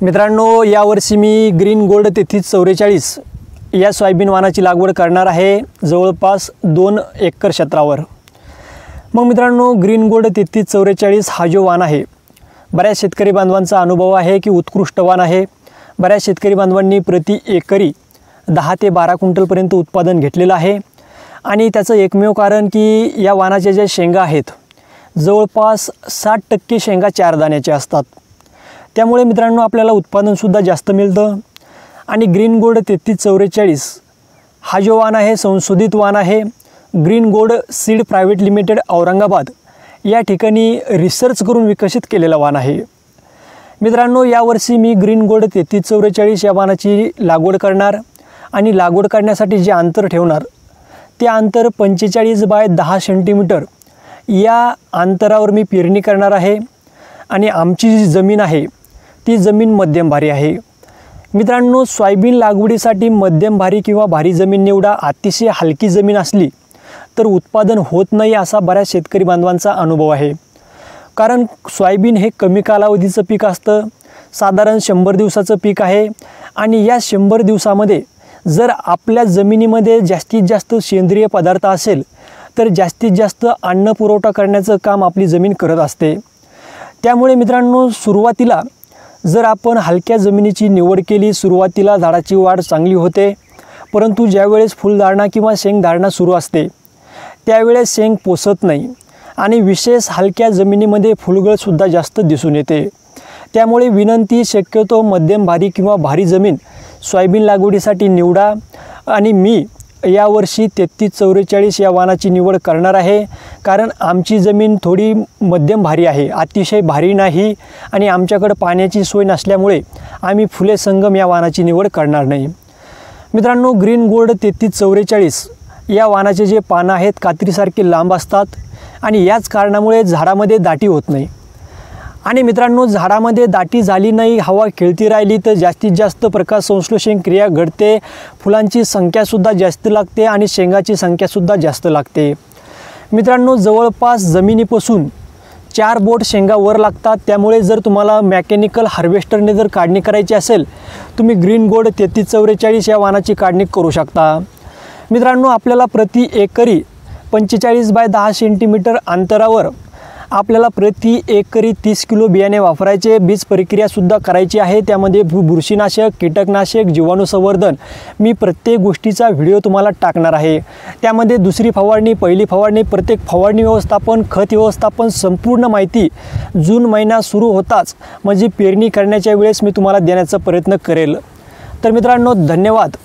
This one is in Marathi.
मित्रांनो यावर्षी मी ग्रीन गोल्ड तेथीस चौवेचाळीस या सोयाबीन वाणाची लागवड करणार आहे जवळपास दोन एकर क्षेत्रावर. मग मित्रांनो ग्रीन गोल्ड तेहतीस चौवेचाळीस हा जो वाण आहे बऱ्याच शेतकरी बांधवांचा अनुभव आहे की उत्कृष्ट वाण आहे. बऱ्याच शेतकरी बांधवांनी प्रति एकरी दहा ते बारा क्विंटलपर्यंत उत्पादन घेतलेलं आहे आणि त्याचं एकमेव कारण की या वाणाच्या ज्या शेंगा आहेत जवळपास साठ टक्के शेंगा चार दाण्याच्या असतात. त्यामुळे मित्रांनो आपल्याला उत्पादनसुद्धा जास्त मिळतं. आणि ग्रीन गोल्ड तेहतीस चौवेचाळीस हा जो वाण आहे संशोधित वाण आहे green gold seed private limited Aurangabad या ठिकाणी रिसर्च करून विकसित केलेला वाण आहे. मित्रांनो यावर्षी मी ग्रीन गोल्ड तेहतीस चौवेचाळीस या वाणाची लागवड करणार आणि लागवड करण्यासाठी जे अंतर ठेवणार ते अंतर पंचेचाळीस बाय दहा सेंटीमीटर या अंतरावर मी पेरणी करणार आहे. आणि आमची जी जमीन आहे ती जमीन मध्यम भारी आहे. मित्रांनो सोयाबीन लागवडीसाठी मध्यम भारी किंवा भारी जमीन निवडा अतिशय हलकी जमीन असली तर उत्पादन होत नाही असा बऱ्याच शेतकरी बांधवांचा अनुभव आहे. कारण सोयाबीन हे कमी कालावधीचं पीक असतं साधारण शंभर दिवसाचं पीक आहे आणि या शंभर दिवसामध्ये जर आपल्या जमिनीमध्ये जास्तीत जास्त सेंद्रिय पदार्थ असेल तर जास्तीत जास्त अन्न पुरवठा करण्याचं काम आपली जमीन करत असते. त्यामुळे मित्रांनो सुरुवातीला जर आपण हलक्या जमिनीची निवड केली सुरुवातीला झाडाची वाढ चांगली होते परंतु ज्यावेळेस फुलधारणा किंवा शेंगधारणा सुरू असते त्यावेळेस शेंग पोसत नाही आणि विशेष हलक्या जमिनीमध्ये फुलगळसुद्धा जास्त दिसून येते. त्यामुळे विनंती शक्यतो मध्यम भारी किंवा भारी जमीन सोयाबीन लागवडीसाठी निवडा आणि मी यावर्षी तेहतीस चौवेचाळीस या वाणाची निवड करणार आहे. कारण आमची जमीन थोडी मध्यम भारी आहे. अतिशय भारी नाही आणि आमच्याकडं पाण्याची सोय नसल्यामुळे आम्ही फुले संगम या वाणाची निवड करणार नाही. मित्रांनो ग्रीन गोल्ड तेहतीस चौवेचाळीस या वाणाचे जे पानं आहेत कात्रीसारखे लांब असतात आणि याच कारणामुळे झाडामध्ये दाटी होत नाही. आणि मित्रांनो झाडामध्ये दाटी झाली नाही हवा खेळती राहिली तर जास्तीत जास्त प्रकाश संश्लेषण क्रिया घडते. फुलांची संख्यासुद्धा जास्त लागते आणि शेंगाची संख्यासुद्धा जास्त लागते. मित्रांनो जवळपास जमिनीपासून चार बोट शेंगा वर लागतात. त्यामुळे जर तुम्हाला मॅकॅनिकल हार्वेस्टरने जर काढणी करायची असेल तुम्ही ग्रीन गोल्ड तेहतीस चौवेचाळीस या वाहनाची काढणी करू शकता. मित्रांनो आपल्याला प्रति एकरी पंचेचाळीस बाय दहा सेंटीमीटर अंतरावर आपल्याला प्रति एकरी तीस किलो बियाणे वापरायचे बीज प्रक्रियासुद्धा करायची आहे. त्यामध्ये भू बुरशीनाशक कीटकनाशक जीवाणू संवर्धन. मी प्रत्येक गोष्टीचा व्हिडिओ तुम्हाला टाकणार आहे. त्यामध्ये दुसरी फवारणी पहिली फवारणी प्रत्येक फवारणी व्यवस्थापन खत व्यवस्थापन संपूर्ण माहिती जून महिना सुरू होताच. म्हणजे पेरणी करण्याच्या वेळेस मी तुम्हाला देण्याचा प्रयत्न करेल. तर मित्रांनो धन्यवाद.